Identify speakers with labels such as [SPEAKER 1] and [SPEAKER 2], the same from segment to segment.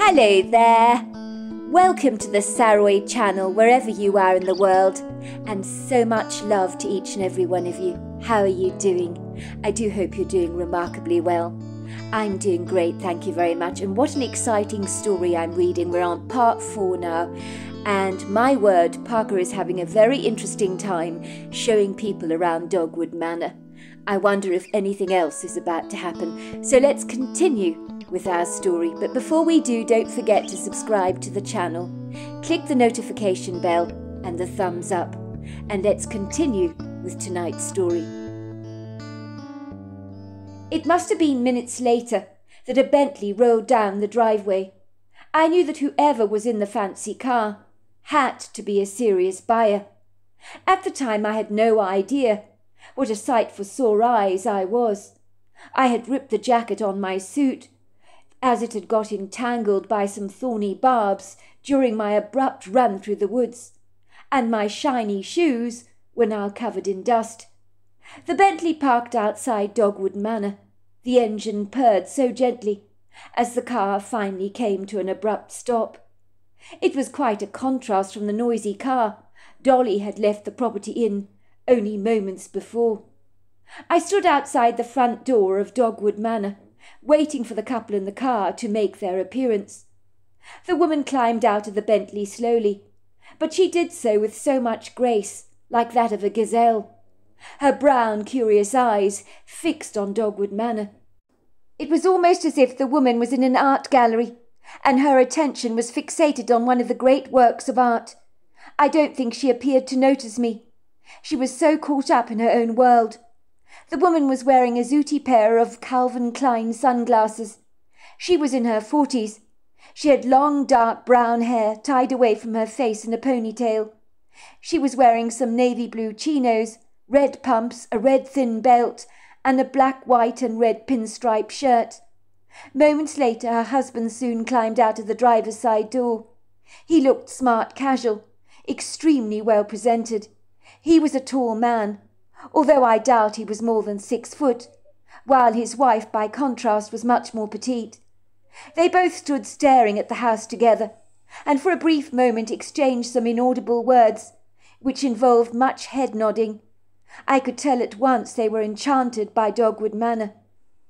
[SPEAKER 1] Hello there. Welcome to the Saroy channel, wherever you are in the world, and so much love to each and every one of you. How are you doing? I do hope you're doing remarkably well. I'm doing great, thank you very much. And what an exciting story I'm reading. We're on part four now. And my word, Parker is having a very interesting time showing people around Dogwood Manor. I wonder if anything else is about to happen. So let's continue with our story. But before we do, don't forget to subscribe to the channel. Click the notification bell and the thumbs up. And let's continue with tonight's story. It must have been minutes later that a Bentley rolled down the driveway. I knew that whoever was in the fancy car had to be a serious buyer. At the time I had no idea what a sight for sore eyes I was. I had ripped the jacket on my suit, as it had got entangled by some thorny barbs during my abrupt run through the woods, and my shiny shoes were now covered in dust. The Bentley parked outside Dogwood Manor. The engine purred so gently as the car finally came to an abrupt stop. It was quite a contrast from the noisy car Dolly had left the property in only moments before. I stood outside the front door of Dogwood Manor, waiting for the couple in the car to make their appearance. The woman climbed out of the Bentley slowly, but she did so with so much grace, like that of a gazelle, her brown, curious eyes fixed on Dogwood Manor. It was almost as if the woman was in an art gallery, and her attention was fixated on one of the great works of art. I don't think she appeared to notice me. She was so caught up in her own world. The woman was wearing a zooty pair of Calvin Klein sunglasses. She was in her forties. She had long dark brown hair tied away from her face in a ponytail. She was wearing some navy blue chinos, red pumps, a red thin belt, and a black, white, and red pinstripe shirt. Moments later, her husband soon climbed out of the driver's side door. He looked smart casual, extremely well presented. He was a tall man, although I doubt he was more than six foot, while his wife, by contrast, was much more petite. They both stood staring at the house together, and for a brief moment exchanged some inaudible words, which involved much head nodding. I could tell at once they were enchanted by Dogwood Manor.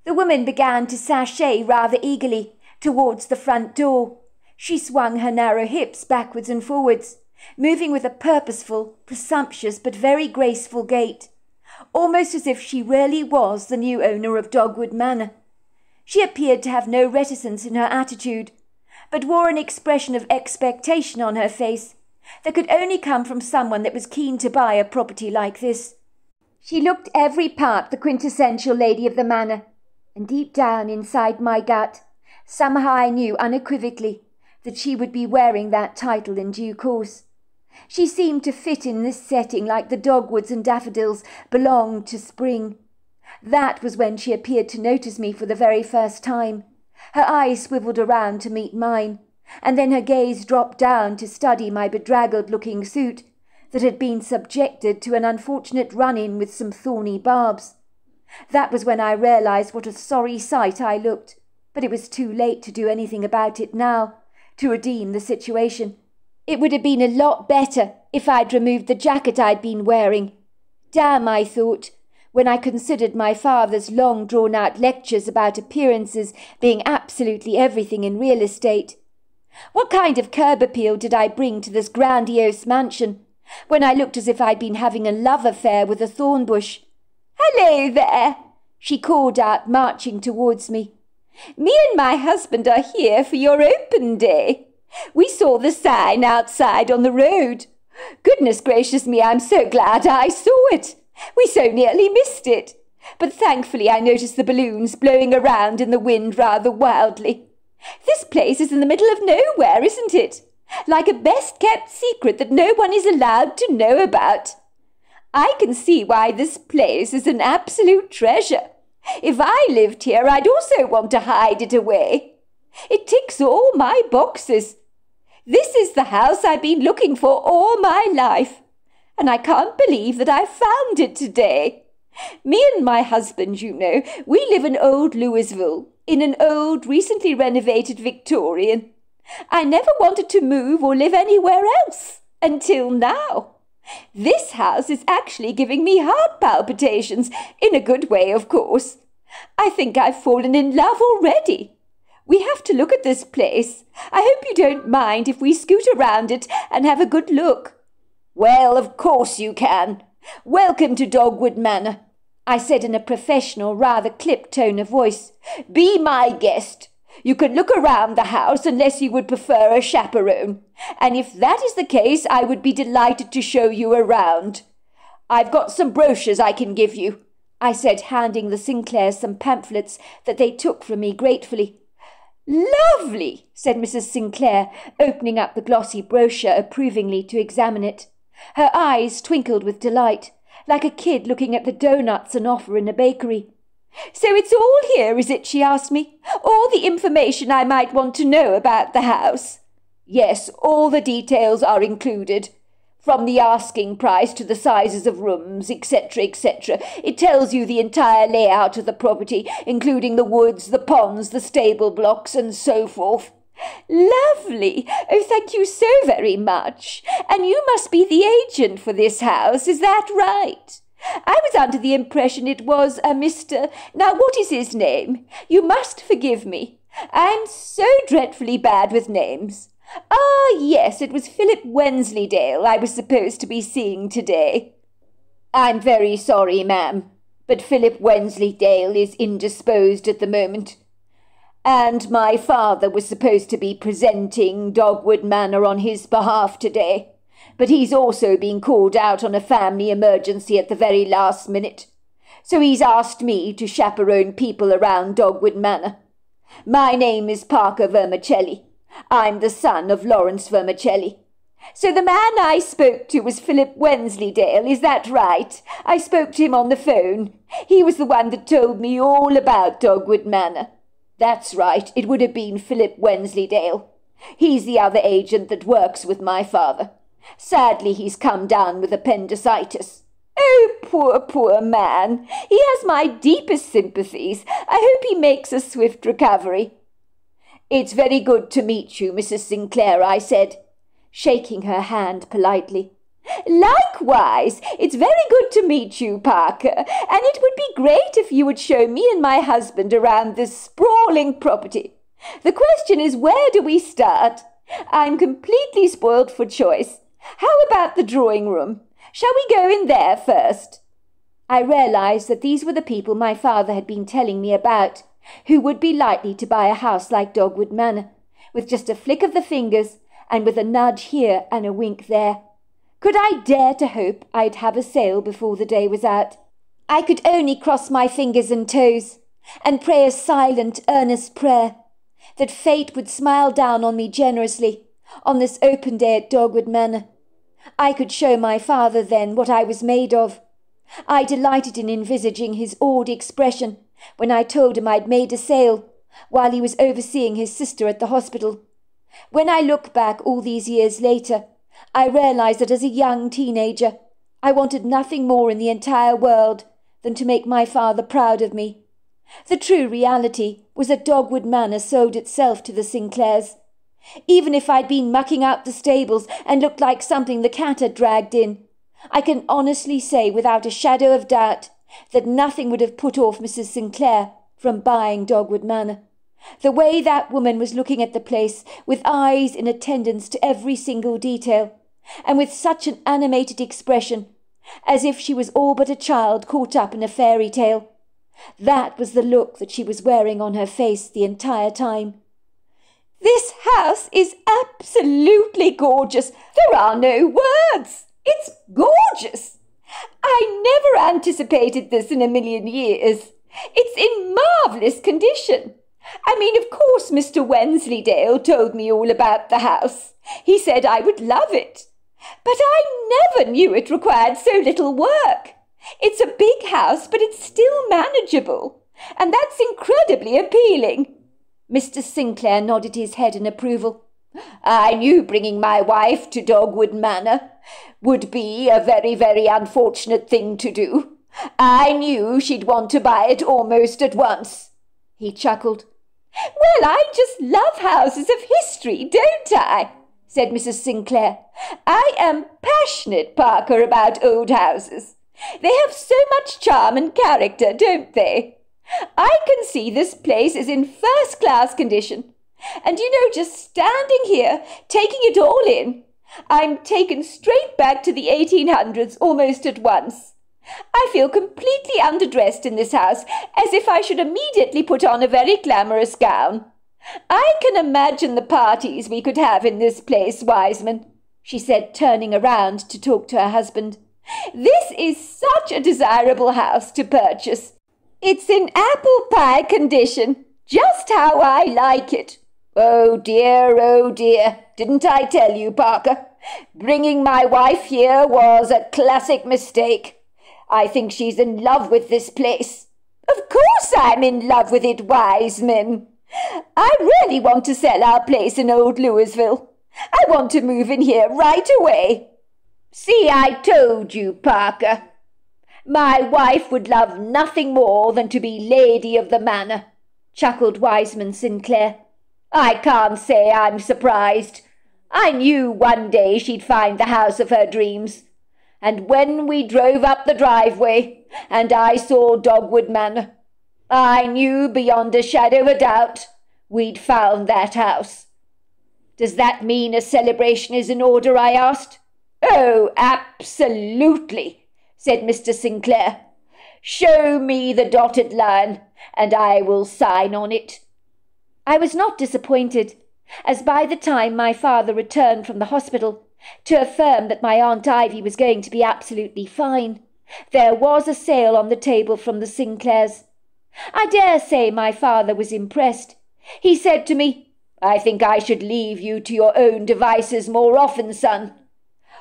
[SPEAKER 1] The woman began to sashay rather eagerly towards the front door. She swung her narrow hips backwards and forwards, moving with a purposeful, presumptuous, but very graceful gait, almost as if she really was the new owner of Dogwood Manor. She appeared to have no reticence in her attitude, but wore an expression of expectation on her face that could only come from someone that was keen to buy a property like this. She looked every part the quintessential lady of the manor, and deep down inside my gut, somehow I knew unequivocally that she would be wearing that title in due course. She seemed to fit in this setting like the dogwoods and daffodils belonged to spring. That was when she appeared to notice me for the very first time. Her eyes swiveled around to meet mine, and then her gaze dropped down to study my bedraggled looking suit that had been subjected to an unfortunate run-in with some thorny barbs. That was when I realized what a sorry sight I looked, but it was too late to do anything about it now, to redeem the situation. It would have been a lot better if I'd removed the jacket I'd been wearing. Damn, I thought, when I considered my father's long drawn out lectures about appearances being absolutely everything in real estate. What kind of curb appeal did I bring to this grandiose mansion when I looked as if I'd been having a love affair with a thorn bush? Hello there, she called out, marching towards me. Me and my husband are here for your open day. We saw the sign outside on the road. Goodness gracious me, I'm so glad I saw it. We so nearly missed it. But thankfully I noticed the balloons blowing around in the wind rather wildly. This place is in the middle of nowhere, isn't it? Like a best kept secret that no one is allowed to know about. I can see why this place is an absolute treasure. If I lived here, I'd also want to hide it away. It ticks all my boxes. This is the house I've been looking for all my life, and I can't believe that I found it today. Me and my husband, you know, we live in old Louisville, in an old, recently renovated Victorian. I never wanted to move or live anywhere else until now. This house is actually giving me heart palpitations, in a good way, of course. I think I've fallen in love already. We have to look at this place. I hope you don't mind if we scoot around it and have a good look. Well, of course you can. Welcome to Dogwood Manor, I said in a professional, rather clipped tone of voice. Be my guest. You can look around the house unless you would prefer a chaperone. And if that is the case, I would be delighted to show you around. I've got some brochures I can give you, I said, handing the Sinclairs some pamphlets that they took from me gratefully. Lovely, said Mrs. Sinclair, opening up the glossy brochure approvingly to examine it. Her eyes twinkled with delight, like a kid looking at the doughnuts on offer in a bakery. So it's all here, is it? she asked me. All the information I might want to know about the house. Yes, all the details are included. From the asking price to the sizes of rooms, etc., etc. It tells you the entire layout of the property, including the woods, the ponds, the stable blocks, and so forth. Lovely! Oh, thank you so very much. And you must be the agent for this house, is that right? I was under the impression it was a Mr. Now, what is his name? You must forgive me. I'm so dreadfully bad with names. Ah, yes, it was Philip Wensleydale I was supposed to be seeing today. I'm very sorry, ma'am, but Philip Wensleydale is indisposed at the moment. And my father was supposed to be presenting Dogwood Manor on his behalf today but he's also been called out on a family emergency at the very last minute. So he's asked me to chaperone people around Dogwood Manor. My name is Parker Vermicelli. I'm the son of Lawrence Vermicelli. So the man I spoke to was Philip Wensleydale, is that right? I spoke to him on the phone. He was the one that told me all about Dogwood Manor. That's right, it would have been Philip Wensleydale. He's the other agent that works with my father. Sadly, he's come down with appendicitis. Oh, poor, poor man. He has my deepest sympathies. I hope he makes a swift recovery. It's very good to meet you, Mrs. Sinclair, I said, shaking her hand politely. Likewise, it's very good to meet you, Parker, and it would be great if you would show me and my husband around this sprawling property. The question is, where do we start? I'm completely spoiled for choice. How about the drawing room? Shall we go in there first? I realized that these were the people my father had been telling me about, who would be likely to buy a house like Dogwood Manor, with just a flick of the fingers and with a nudge here and a wink there. Could I dare to hope I'd have a sale before the day was out? I could only cross my fingers and toes and pray a silent, earnest prayer that fate would smile down on me generously on this open day at Dogwood Manor. I could show my father then what I was made of. I delighted in envisaging his awed expression when I told him I'd made a sale, while he was overseeing his sister at the hospital. When I look back all these years later, I realize that as a young teenager, I wanted nothing more in the entire world than to make my father proud of me. The true reality was that Dogwood Manor sold itself to the Sinclairs, even if I'd been mucking out the stables and looked like something the cat had dragged in. I can honestly say without a shadow of doubt that nothing would have put off Mrs. Sinclair from buying Dogwood Manor. The way that woman was looking at the place, with eyes in attendance to every single detail, and with such an animated expression, as if she was all but a child caught up in a fairy tale. That was the look that she was wearing on her face the entire time. This house is absolutely gorgeous. There are no words. It's gorgeous. I never anticipated this in a million years. It's in marvellous condition. I mean, of course, Mr. Wensleydale told me all about the house. He said I would love it. But I never knew it required so little work. It's a big house, but it's still manageable. And that's incredibly appealing. Mr. Sinclair nodded his head in approval. I knew bringing my wife to Dogwood Manor would be a very, very unfortunate thing to do. I knew she'd want to buy it almost at once. He chuckled. Well, I just love houses of history, don't I? said Mrs. Sinclair. I am passionate, Parker, about old houses. They have so much charm and character, don't they? I can see this place is in first class condition. And you know, just standing here, taking it all in, I'm taken straight back to the 1800s almost at once. I feel completely underdressed in this house, as if I should immediately put on a very glamorous gown. I can imagine the parties we could have in this place, Wiseman, she said, turning around to talk to her husband. This is such a desirable house to purchase. It's in apple pie condition, just how I like it. Oh dear, oh dear, didn't I tell you, Parker? Bringing my wife here was a classic mistake. I think she's in love with this place. Of course I'm in love with it, Wiseman. I really want to sell our place in Old Louisville. I want to move in here right away. See, I told you, Parker. My wife would love nothing more than to be lady of the manor, chuckled Wiseman Sinclair. I can't say I'm surprised. I knew one day she'd find the house of her dreams. And when we drove up the driveway, and I saw Dogwood Manor, I knew beyond a shadow of a doubt we'd found that house. Does that mean a celebration is in order? I asked. Oh, absolutely, said Mr. Sinclair. Show me the dotted line, and I will sign on it. I was not disappointed, as by the time my father returned from the hospital to affirm that my Aunt Ivy was going to be absolutely fine, there was a sale on the table from the Sinclairs. I dare say my father was impressed. He said to me, I think I should leave you to your own devices more often, son.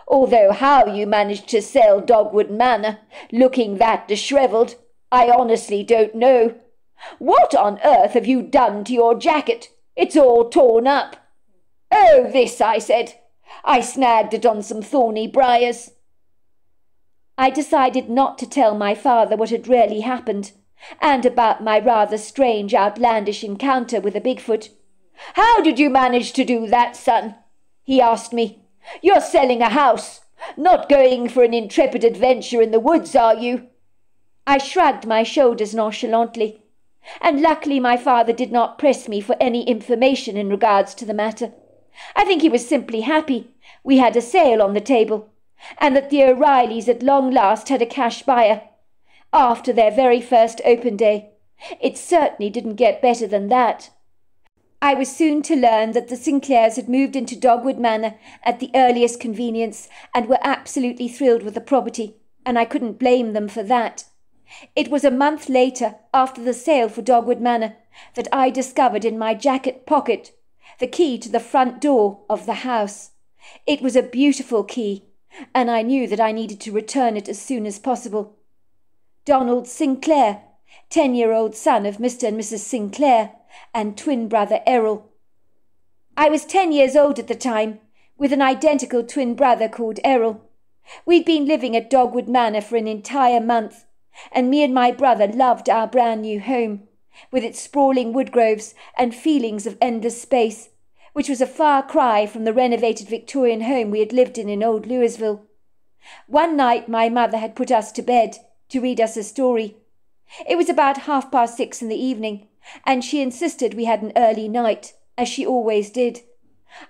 [SPEAKER 1] Although how you managed to sell Dogwood Manor, looking that dishevelled, I honestly don't know. What on earth have you done to your jacket? It's all torn up. Oh, this, I said. I snagged it on some thorny briars. I decided not to tell my father what had really happened and about my rather strange, outlandish encounter with a Bigfoot. How did you manage to do that, son? he asked me. You're selling a house, not going for an intrepid adventure in the woods, are you? I shrugged my shoulders nonchalantly, and luckily my father did not press me for any information in regards to the matter. I think he was simply happy we had a sale on the table, and that the O'Reillys at long last had a cash buyer after their very first open day. It certainly didn't get better than that. I was soon to learn that the Sinclairs had moved into Dogwood Manor at the earliest convenience and were absolutely thrilled with the property, and I couldn't blame them for that. It was a month later, after the sale for Dogwood Manor, that I discovered in my jacket pocket the key to the front door of the house. It was a beautiful key, and I knew that I needed to return it as soon as possible. Donald Sinclair, ten year old son of Mr. and Mrs. Sinclair, and twin brother Errol. I was ten years old at the time, with an identical twin brother called Errol. We'd been living at Dogwood Manor for an entire month, and me and my brother loved our brand new home, with its sprawling woodgroves and feelings of endless space, which was a far cry from the renovated Victorian home we had lived in in old Louisville. One night my mother had put us to bed, to read us a story. It was about half past six in the evening, and she insisted we had an early night, as she always did.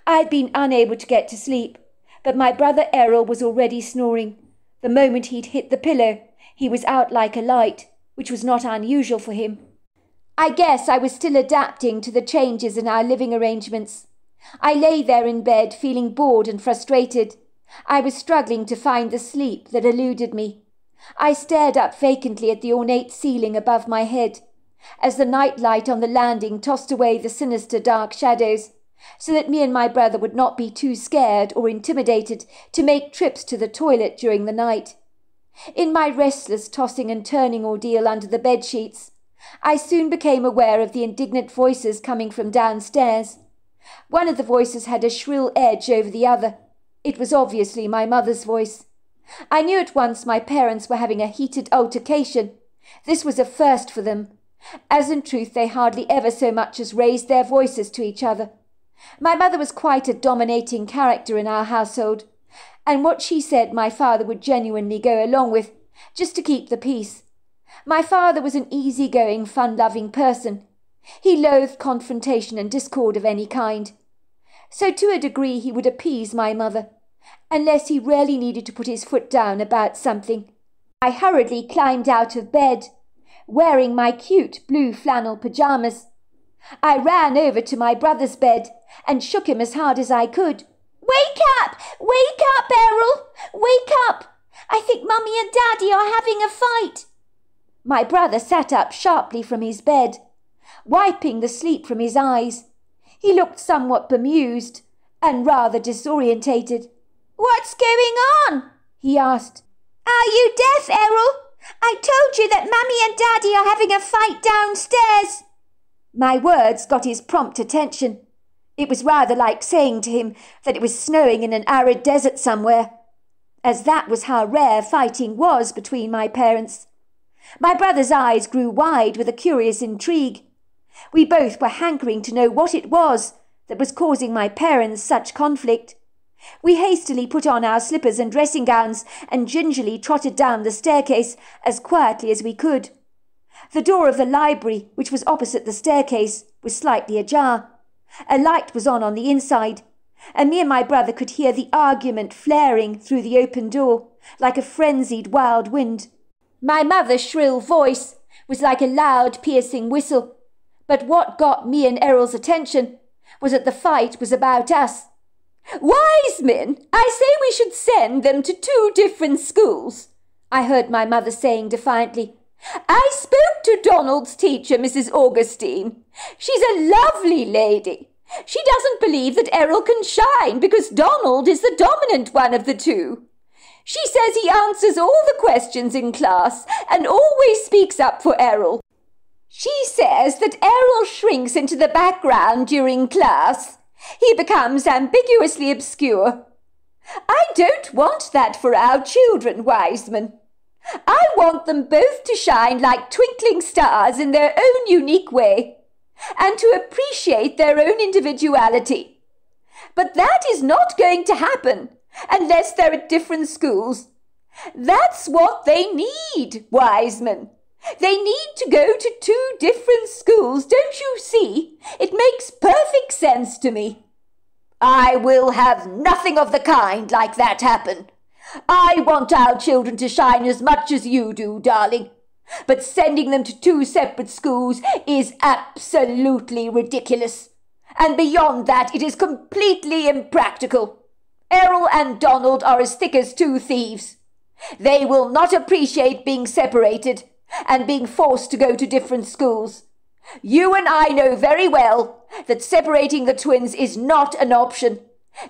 [SPEAKER 1] I had been unable to get to sleep, but my brother Errol was already snoring. The moment he'd hit the pillow, he was out like a light, which was not unusual for him. I guess I was still adapting to the changes in our living arrangements. I lay there in bed, feeling bored and frustrated. I was struggling to find the sleep that eluded me. I stared up vacantly at the ornate ceiling above my head, as the night light on the landing tossed away the sinister dark shadows, so that me and my brother would not be too scared or intimidated to make trips to the toilet during the night. In my restless tossing and turning ordeal under the bed sheets, I soon became aware of the indignant voices coming from downstairs. One of the voices had a shrill edge over the other. It was obviously my mother's voice. I knew at once my parents were having a heated altercation. This was a first for them, as in truth they hardly ever so much as raised their voices to each other. My mother was quite a dominating character in our household, and what she said my father would genuinely go along with, just to keep the peace. My father was an easy-going, fun-loving person. He loathed confrontation and discord of any kind. So to a degree he would appease my mother, unless he really needed to put his foot down about something. I hurriedly climbed out of bed, wearing my cute blue flannel pyjamas. I ran over to my brother's bed and shook him as hard as I could. Wake up! Wake up, Errol! Wake up! I think Mummy and Daddy are having a fight. My brother sat up sharply from his bed, wiping the sleep from his eyes. He looked somewhat bemused and rather disorientated. What's going on? he asked. Are you deaf, Errol? I told you that Mummy and Daddy are having a fight downstairs. My words got his prompt attention. It was rather like saying to him that it was snowing in an arid desert somewhere, as that was how rare fighting was between my parents. My brother's eyes grew wide with a curious intrigue. We both were hankering to know what it was that was causing my parents such conflict. We hastily put on our slippers and dressing gowns and gingerly trotted down the staircase as quietly as we could. The door of the library, which was opposite the staircase, was slightly ajar. A light was on on the inside, and me and my brother could hear the argument flaring through the open door like a frenzied wild wind. My mother's shrill voice was like a loud, piercing whistle, but what got me and Errol's attention was that the fight was about us. Wiseman, I say we should send them to two different schools, I heard my mother saying defiantly. I spoke to Donald's teacher, Mrs. Augustine. She's a lovely lady. She doesn't believe that Errol can shine because Donald is the dominant one of the two. She says he answers all the questions in class and always speaks up for Errol. She says that Errol shrinks into the background during class. He becomes ambiguously obscure. I don't want that for our children, Wiseman. I want them both to shine like twinkling stars in their own unique way, and to appreciate their own individuality. But that is not going to happen unless they're at different schools. That's what they need, Wiseman. They need to go to two different schools, don't you see? It makes perfect sense to me. I will have nothing of the kind like that happen. I want our children to shine as much as you do, darling. But sending them to two separate schools is absolutely ridiculous. And beyond that, it is completely impractical. Errol and Donald are as thick as two thieves. They will not appreciate being separated and being forced to go to different schools. You and I know very well that separating the twins is not an option.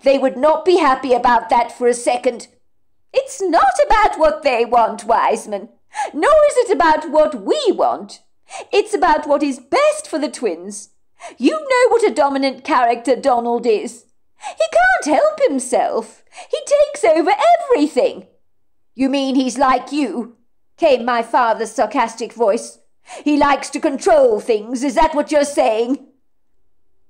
[SPEAKER 1] They would not be happy about that for a second. It's not about what they want, Wiseman, nor is it about what we want. It's about what is best for the twins. You know what a dominant character Donald is. He can't help himself. He takes over everything. You mean he's like you? came my father's sarcastic voice. He likes to control things, is that what you're saying?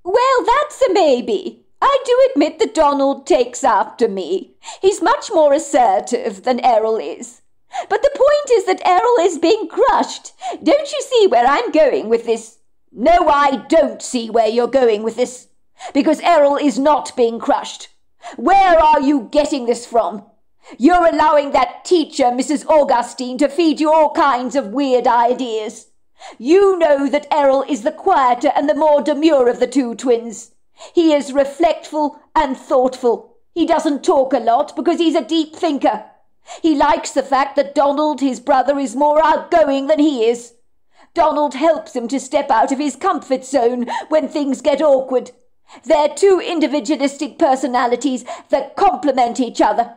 [SPEAKER 1] Well, that's a maybe. I do admit that Donald takes after me. He's much more assertive than Errol is. But the point is that Errol is being crushed. Don't you see where I'm going with this? No, I don't see where you're going with this because Errol is not being crushed. Where are you getting this from? You're allowing that teacher, Mrs. Augustine, to feed you all kinds of weird ideas. You know that Errol is the quieter and the more demure of the two twins. He is reflectful and thoughtful. He doesn't talk a lot because he's a deep thinker. He likes the fact that Donald, his brother, is more outgoing than he is. Donald helps him to step out of his comfort zone when things get awkward. They're two individualistic personalities that complement each other.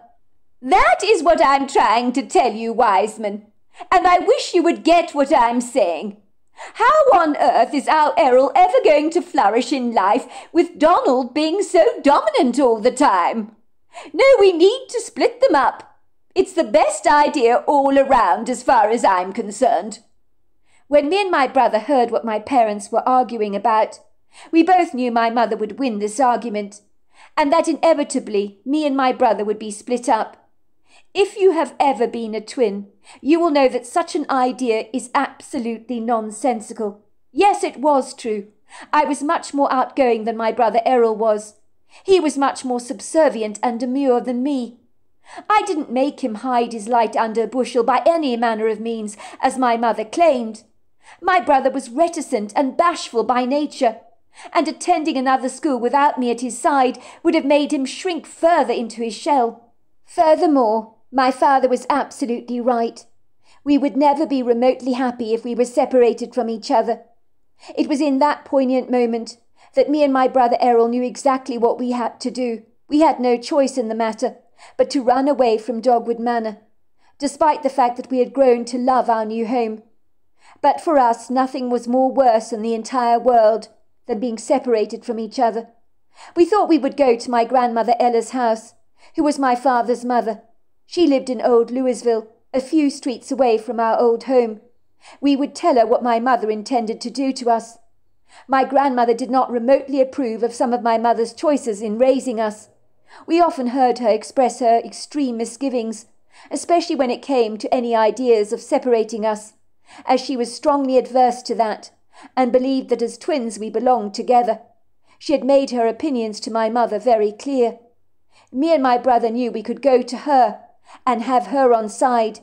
[SPEAKER 1] That is what I'm trying to tell you, Wiseman, and I wish you would get what I'm saying. How on earth is our Errol ever going to flourish in life with Donald being so dominant all the time? No, we need to split them up. It's the best idea all around as far as I'm concerned. When me and my brother heard what my parents were arguing about, we both knew my mother would win this argument, and that inevitably me and my brother would be split up. If you have ever been a twin, you will know that such an idea is absolutely nonsensical. Yes, it was true. I was much more outgoing than my brother Errol was. He was much more subservient and demure than me. I didn't make him hide his light under a bushel by any manner of means, as my mother claimed. My brother was reticent and bashful by nature, and attending another school without me at his side would have made him shrink further into his shell. Furthermore, my father was absolutely right. We would never be remotely happy if we were separated from each other. It was in that poignant moment that me and my brother Errol knew exactly what we had to do. We had no choice in the matter but to run away from Dogwood Manor, despite the fact that we had grown to love our new home. But for us, nothing was more worse in the entire world than being separated from each other. We thought we would go to my grandmother Ella's house, who was my father's mother. She lived in old Louisville, a few streets away from our old home. We would tell her what my mother intended to do to us. My grandmother did not remotely approve of some of my mother's choices in raising us. We often heard her express her extreme misgivings, especially when it came to any ideas of separating us, as she was strongly adverse to that, and believed that as twins we belonged together. She had made her opinions to my mother very clear. Me and my brother knew we could go to her and have her on side,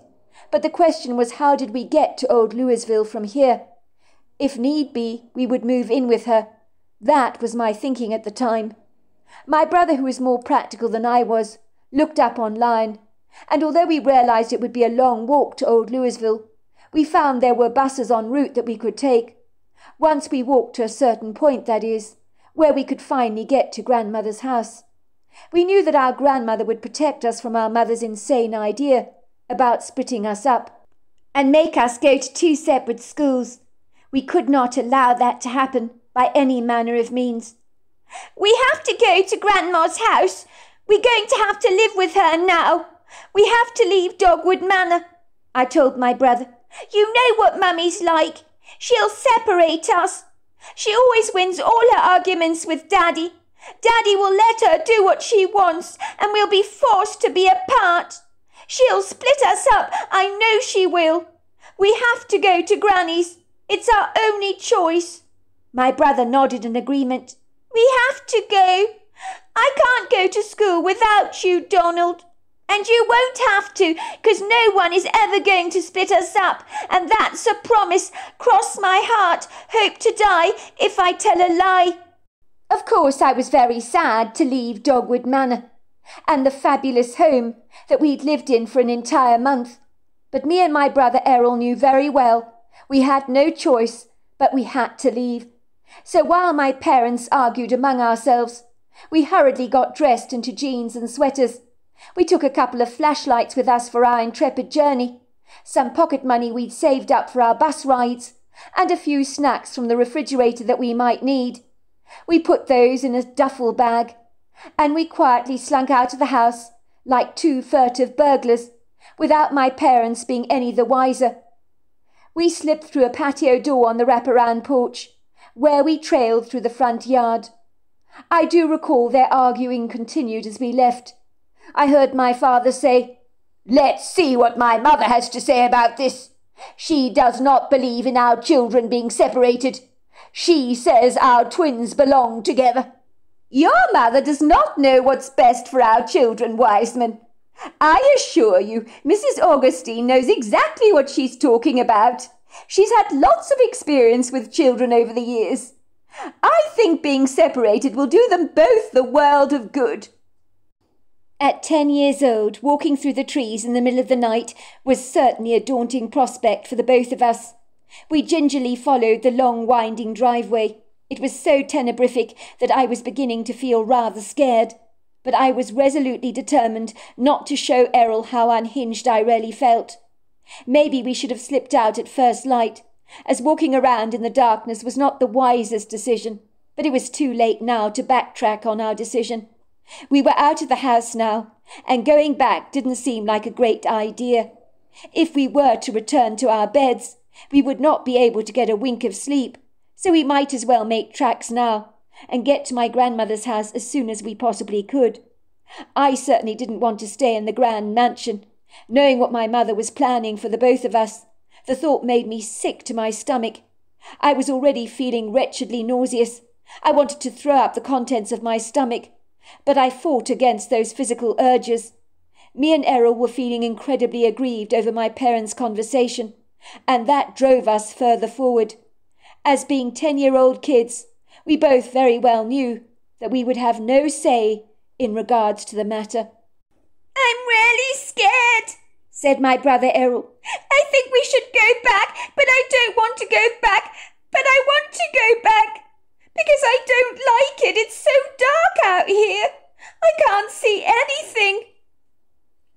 [SPEAKER 1] but the question was how did we get to old Louisville from here? If need be, we would move in with her. That was my thinking at the time. My brother, who was more practical than I was, looked up online, and although we realized it would be a long walk to old Louisville, we found there were buses en route that we could take. Once we walked to a certain point, that is, where we could finally get to grandmother's house. We knew that our grandmother would protect us from our mother's insane idea about splitting us up and make us go to two separate schools. We could not allow that to happen by any manner of means. We have to go to Grandma's house. We're going to have to live with her now. We have to leave Dogwood Manor, I told my brother. You know what Mummy's like. She'll separate us. She always wins all her arguments with Daddy. Daddy will let her do what she wants, and we'll be forced to be apart. She'll split us up, I know she will. We have to go to Granny's. It's our only choice. My brother nodded in agreement. We have to go. I can't go to school without you, Donald. And you won't have to, because no one is ever going to split us up, and that's a promise. Cross my heart, hope to die if I tell a lie. Of course, I was very sad to leave Dogwood Manor and the fabulous home that we'd lived in for an entire month. But me and my brother Errol knew very well we had no choice, but we had to leave. So while my parents argued among ourselves, we hurriedly got dressed into jeans and sweaters. We took a couple of flashlights with us for our intrepid journey, some pocket money we'd saved up for our bus rides, and a few snacks from the refrigerator that we might need. We put those in a duffel bag, and we quietly slunk out of the house like two furtive burglars, without my parents being any the wiser. We slipped through a patio door on the wraparound porch where we trailed through the front yard. I do recall their arguing continued as we left. I heard my father say, Let's see what my mother has to say about this. She does not believe in our children being separated. She says our twins belong together. Your mother does not know what's best for our children, Wiseman. I assure you, Mrs. Augustine knows exactly what she's talking about. She's had lots of experience with children over the years. I think being separated will do them both the world of good. At ten years old, walking through the trees in the middle of the night was certainly a daunting prospect for the both of us. We gingerly followed the long winding driveway. It was so tenebrific that I was beginning to feel rather scared, but I was resolutely determined not to show Errol how unhinged I really felt. Maybe we should have slipped out at first light, as walking around in the darkness was not the wisest decision, but it was too late now to backtrack on our decision. We were out of the house now, and going back didn't seem like a great idea. If we were to return to our beds, We would not be able to get a wink of sleep, so we might as well make tracks now and get to my grandmother's house as soon as we possibly could. I certainly didn't want to stay in the grand mansion, knowing what my mother was planning for the both of us. The thought made me sick to my stomach. I was already feeling wretchedly nauseous. I wanted to throw up the contents of my stomach, but I fought against those physical urges. Me and Errol were feeling incredibly aggrieved over my parents' conversation, and that drove us further forward. As being ten year old kids, we both very well knew that we would have no say in regards to the matter.
[SPEAKER 2] I'm really scared,
[SPEAKER 1] said my brother Errol.
[SPEAKER 2] I think we should go back, but I don't want to go back. But I want to go back because I don't like it. It's so dark out here. I can't see anything.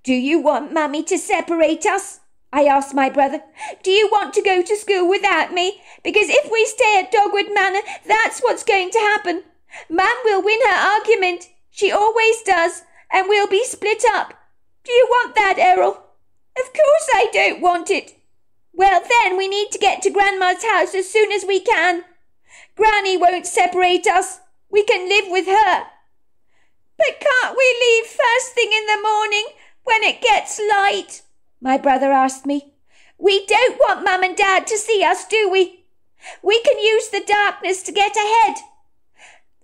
[SPEAKER 1] Do you want Mummy to separate us? I asked my brother. Do you want to go to school without me? Because if we stay at Dogwood Manor, that's what's going to happen. Mum will win her argument. She always does, and we'll be split up. Do you want that, Errol?
[SPEAKER 2] Of course I don't want it.
[SPEAKER 1] Well, then we need to get to Grandma's house as soon as we can. Granny won't separate us. We can live with her.
[SPEAKER 2] But can't we leave first thing in the morning when it gets light?
[SPEAKER 1] My brother asked me.
[SPEAKER 2] We don't want Mum and Dad to see us, do we? We can use the darkness to get ahead.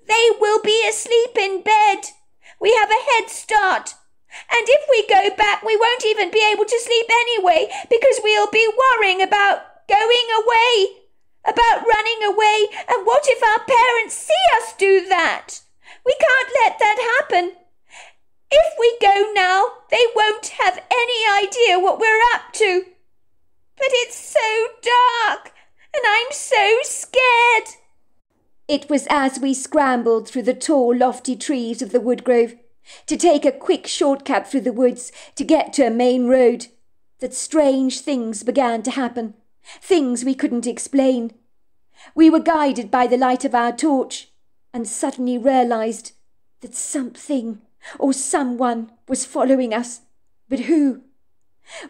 [SPEAKER 2] They will be asleep in bed. We have a head start. And if we go back, we won't even be able to sleep anyway because we'll be worrying about going away, about running away. And what if our parents see us do that? We can't let that happen. If we go now, they won't have any idea what we're up to. But it's so dark, and I'm so scared.
[SPEAKER 1] It was as we scrambled through the tall, lofty trees of the wood grove to take a quick shortcut through the woods to get to a main road that strange things began to happen, things we couldn't explain. We were guided by the light of our torch and suddenly realized that something or someone was following us. But who?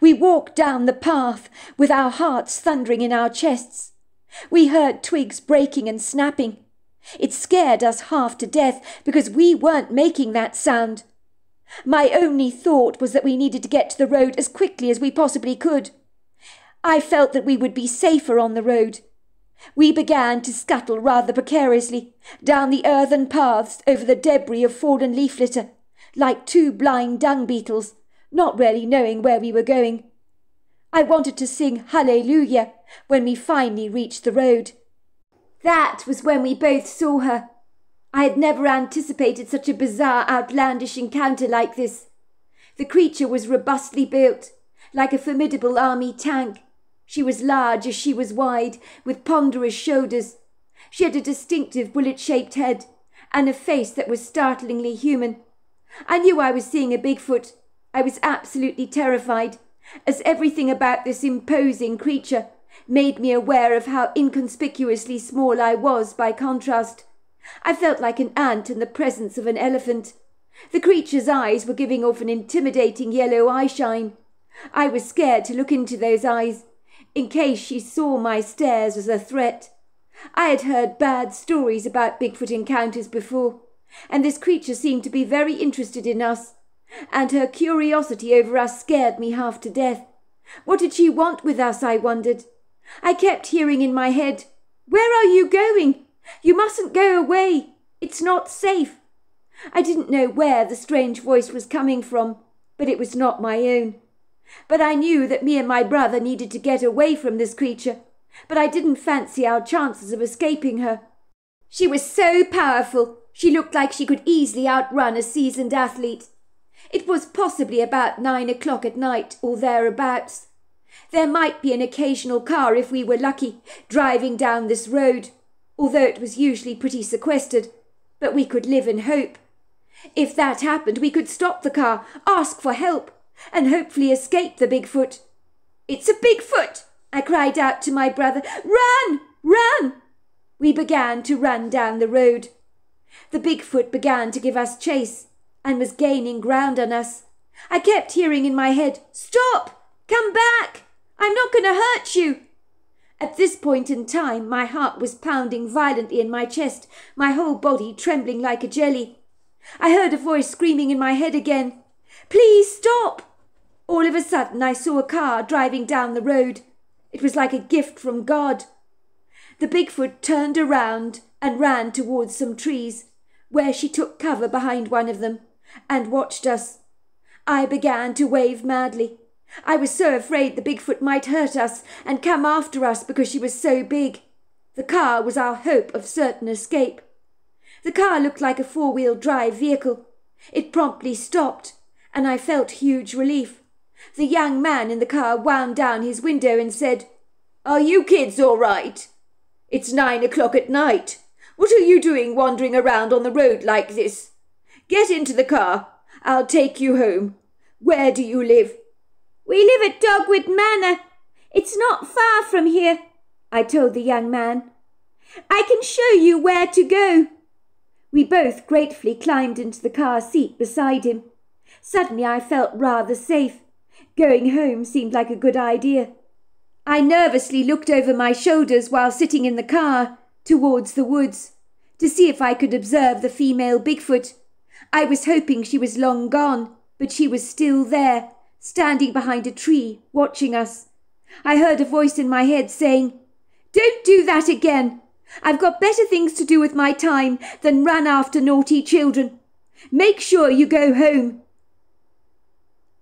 [SPEAKER 1] We walked down the path with our hearts thundering in our chests. We heard twigs breaking and snapping. It scared us half to death because we weren't making that sound. My only thought was that we needed to get to the road as quickly as we possibly could. I felt that we would be safer on the road. We began to scuttle rather precariously down the earthen paths over the debris of fallen leaf litter, like two blind dung beetles, not really knowing where we were going. I wanted to sing Hallelujah when we finally reached the road. That was when we both saw her. I had never anticipated such a bizarre, outlandish encounter like this. The creature was robustly built, like a formidable army tank. She was large as she was wide, with ponderous shoulders. She had a distinctive bullet shaped head, and a face that was startlingly human. I knew I was seeing a Bigfoot. I was absolutely terrified, as everything about this imposing creature made me aware of how inconspicuously small I was by contrast. I felt like an ant in the presence of an elephant. The creature's eyes were giving off an intimidating yellow eyeshine. I was scared to look into those eyes, in case she saw my stares as a threat. I had heard bad stories about Bigfoot encounters before, and this creature seemed to be very interested in us, and her curiosity over us scared me half to death. What did she want with us, I wondered? I kept hearing in my head, Where are you going? You mustn't go away. It's not safe. I didn't know where the strange voice was coming from, but it was not my own. But I knew that me and my brother needed to get away from this creature, but I didn't fancy our chances of escaping her. She was so powerful, she looked like she could easily outrun a seasoned athlete. It was possibly about nine o'clock at night or thereabouts. There might be an occasional car, if we were lucky, driving down this road, although it was usually pretty sequestered, but we could live in hope. If that happened, we could stop the car, ask for help, and hopefully escape the Bigfoot. It's a Bigfoot! I cried out to my brother. Run! Run! We began to run down the road. The Bigfoot began to give us chase and was gaining ground on us. I kept hearing in my head, Stop! Come back! I'm not going to hurt you. At this point in time, my heart was pounding violently in my chest, my whole body trembling like a jelly. I heard a voice screaming in my head again, Please stop! All of a sudden, I saw a car driving down the road. It was like a gift from God. The Bigfoot turned around and ran towards some trees, where she took cover behind one of them and watched us. I began to wave madly. I was so afraid the Bigfoot might hurt us and come after us because she was so big. The car was our hope of certain escape. The car looked like a four wheel drive vehicle. It promptly stopped, and I felt huge relief. The young man in the car wound down his window and said, Are you kids all right? It's nine o'clock at night. What are you doing wandering around on the road like this? Get into the car. I'll take you home. Where do you live?
[SPEAKER 2] We live at Dogwood Manor. It's not far from here, I told the young man. I can show you where to go. We both gratefully climbed into the car seat beside him. Suddenly I felt rather safe. Going home seemed like a good idea. I nervously looked over my shoulders while sitting in the car towards the woods to see if I could observe the female Bigfoot. I was hoping she was long gone, but she was still there, standing behind a tree, watching us. I heard a voice in my head saying, Don't do that again. I've got better things to do with my time than run after naughty children. Make sure you go home.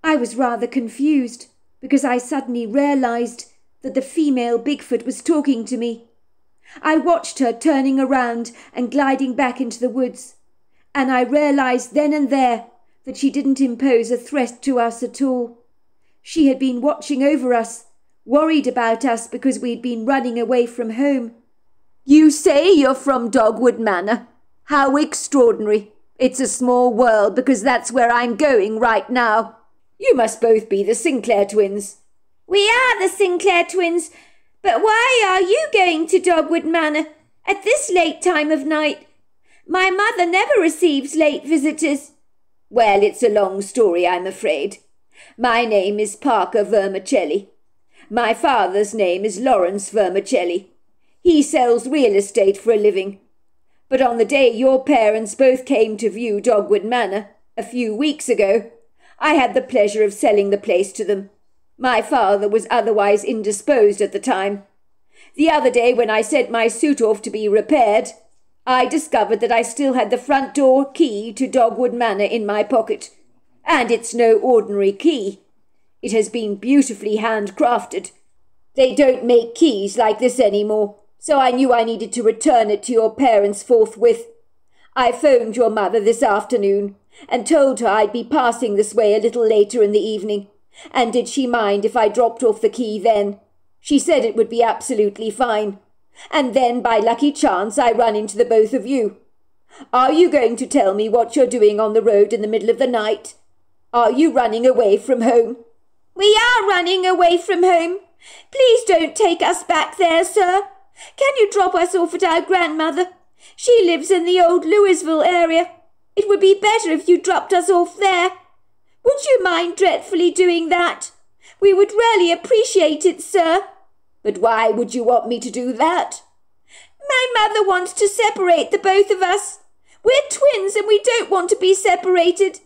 [SPEAKER 2] I was rather confused because I suddenly realized that the female Bigfoot was talking to me. I watched her turning around and gliding back into the woods, and I realized then and there that she didn't impose a threat to us at all. She had been watching over us, worried about us because we'd been running away from home.
[SPEAKER 1] You say you're from Dogwood Manor? How extraordinary. It's a small world because that's where I'm going right now. You must both be the Sinclair twins.
[SPEAKER 2] We are the Sinclair twins, but why are you going to Dogwood Manor at this late time of night? My mother never receives late visitors.
[SPEAKER 1] Well, it's a long story, I'm afraid. My name is Parker Vermicelli. My father's name is Lawrence Vermicelli. He sells real estate for a living. But on the day your parents both came to view Dogwood Manor, a few weeks ago, I had the pleasure of selling the place to them. My father was otherwise indisposed at the time. The other day, when I sent my suit off to be repaired, I discovered that I still had the front door key to Dogwood Manor in my pocket. And it's no ordinary key. It has been beautifully handcrafted. They don't make keys like this any more, so I knew I needed to return it to your parents forthwith. I phoned your mother this afternoon and told her I'd be passing this way a little later in the evening. And did she mind if I dropped off the key then? She said it would be absolutely fine. And then, by lucky chance, I run into the both of you. Are you going to tell me what you're doing on the road in the middle of the night? Are you running away from home?
[SPEAKER 2] We are running away from home. Please don't take us back there, sir. Can you drop us off at our grandmother? She lives in the old Louisville area. It would be better if you dropped us off there. Would you mind dreadfully doing that? We would really appreciate it, sir.
[SPEAKER 1] But why would you want me to do that?
[SPEAKER 2] My mother wants to separate the both of us. We're twins and we don't want to be separated.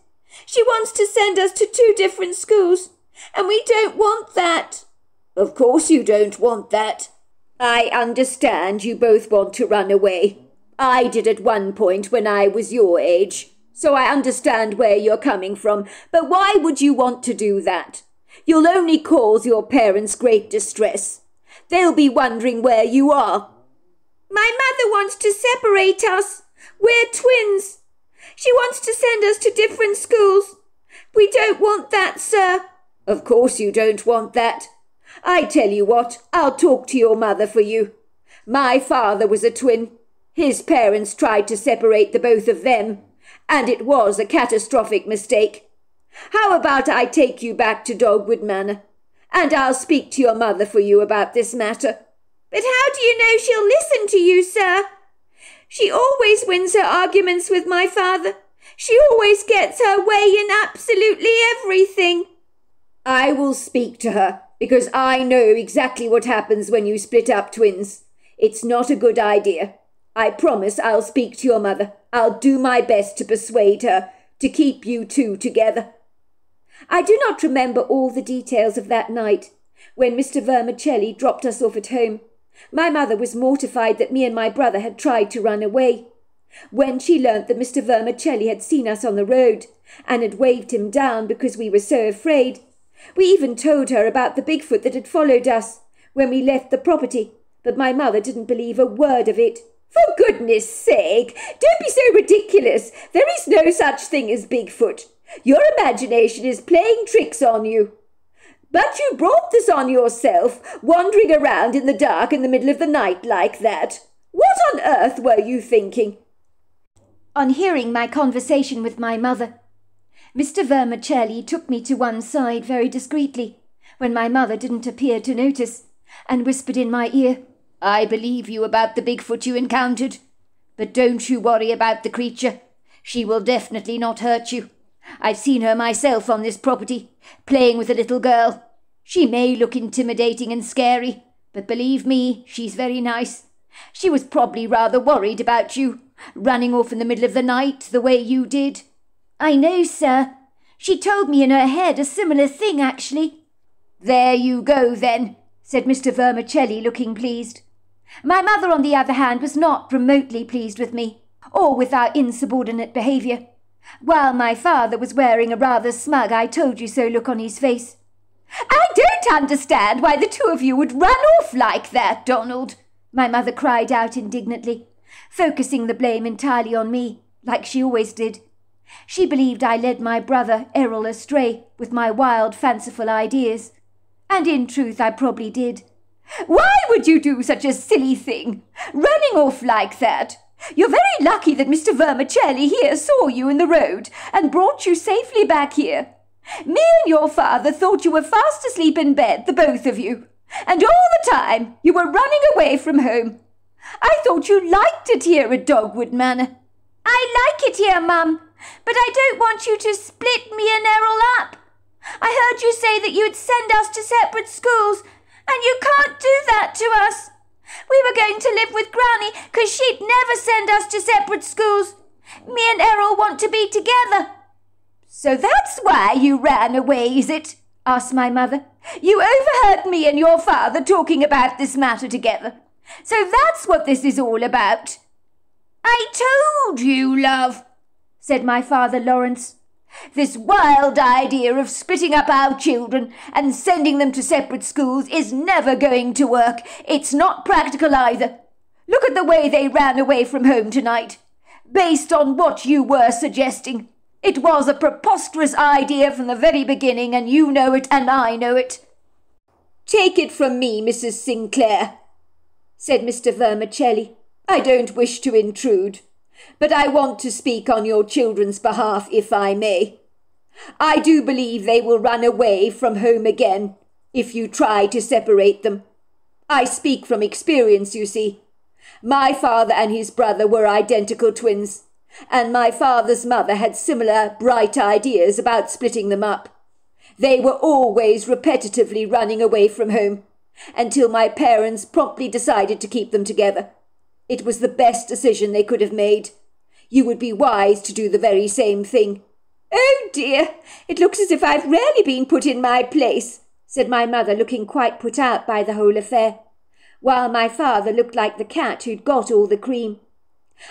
[SPEAKER 2] She wants to send us to two different schools, and we don't want that.
[SPEAKER 1] Of course you don't want that. I understand you both want to run away. I did at one point when I was your age, so I understand where you're coming from. But why would you want to do that? You'll only cause your parents great distress. They'll be wondering where you are.
[SPEAKER 2] My mother wants to separate us. We're twins. She wants to send us to different schools. We don't want that, sir.
[SPEAKER 1] Of course you don't want that. I tell you what, I'll talk to your mother for you. My father was a twin. His parents tried to separate the both of them, and it was a catastrophic mistake. How about I take you back to Dogwood Manor? and I'll speak to your mother for you about this matter.
[SPEAKER 2] But how do you know she'll listen to you, sir? She always wins her arguments with my father. She always gets her way in absolutely everything.
[SPEAKER 1] I will speak to her, because I know exactly what happens when you split up twins. It's not a good idea. I promise I'll speak to your mother. I'll do my best to persuade her to keep you two together. I do not remember all the details of that night when Mr. Vermicelli dropped us off at home. My mother was mortified that me and my brother had tried to run away. When she learnt that Mr. Vermicelli had seen us on the road and had waved him down because we were so afraid, we even told her about the Bigfoot that had followed us when we left the property, but my mother didn't believe a word of it. For goodness sake, don't be so ridiculous. There is no such thing as Bigfoot. Your imagination is playing tricks on you. But you brought this on yourself, wandering around in the dark in the middle of the night like that. What on earth were you thinking?
[SPEAKER 2] On hearing my conversation with my mother, Mr. Vermicelli took me to one side very discreetly, when my mother didn't appear to notice, and whispered in my ear, I believe you about the Bigfoot you encountered, but don't you worry about the creature. She will definitely not hurt you. I've seen her myself on this property, playing with a little girl. She may look intimidating and scary, but believe me, she's very nice. She was probably rather worried about you, running off in the middle of the night the way you did.
[SPEAKER 1] I know, sir. She told me in her head a similar thing, actually.
[SPEAKER 2] There you go, then, said Mr. Vermicelli, looking pleased. My mother, on the other hand, was not remotely pleased with me, or with our insubordinate behaviour, while my father was wearing a rather smug I told you so look on his face. I don't understand why the two of you would run off like that, Donald, my mother cried out indignantly, focusing the blame entirely on me, like she always did. She believed I led my brother Errol astray with my wild, fanciful ideas. And in truth, I probably did. Why would you do such a silly thing? Running off like that? You're very lucky that Mr. Vermicelli here saw you in the road and brought you safely back here. Me and your father thought you were fast asleep in bed, the both of you, and all the time you were running away from home. I thought you liked it here at Dogwood Manor.
[SPEAKER 1] I like it here, Mum, but I don't want you to split me and Errol up. I heard you say that you'd send us to separate schools, and you can't do that to us. We were going to live with Granny because she'd never send us to separate schools. Me and Errol want to be together.
[SPEAKER 2] So that's why you ran away, is it? asked my mother. You overheard me and your father talking about this matter together. So that's what this is all about.
[SPEAKER 1] I told you, love, said my father Lawrence.
[SPEAKER 2] This wild idea of splitting up our children and sending them to separate schools is never going to work. It's not practical either. Look at the way they ran away from home tonight. Based on what you were suggesting. It was a preposterous idea from the very beginning, and you know it, and I know it.
[SPEAKER 1] Take it from me, Mrs. Sinclair, said Mr. Vermicelli. I don't wish to intrude but I want to speak on your children's behalf, if I may. I do believe they will run away from home again if you try to separate them. I speak from experience, you see. My father and his brother were identical twins, and my father's mother had similar bright ideas about splitting them up. They were always repetitively running away from home, until my parents promptly decided to keep them together. It was the best decision they could have made. You would be wise to do the very same thing.
[SPEAKER 2] Oh dear, it looks as if I've really been put in my place, said my mother, looking quite put out by the whole affair, while my father looked like the cat who'd got all the cream.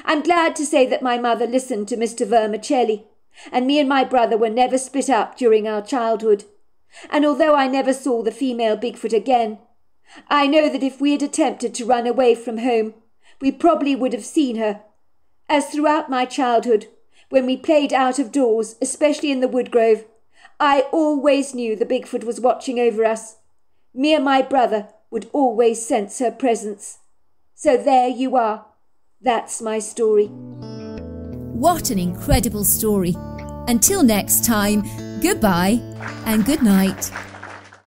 [SPEAKER 2] I'm glad to say that my mother listened to Mr. Vermicelli, and me and my brother were never split up during our childhood. And although I never saw the female Bigfoot again, I know that if we had attempted to run away from home, we probably would have seen her. As throughout my childhood, when we played out of doors, especially in the woodgrove, I always knew the Bigfoot was watching over us. Me and my brother would always sense her presence. So there you are. That's my story.
[SPEAKER 3] What an incredible story. Until next time, goodbye and good night.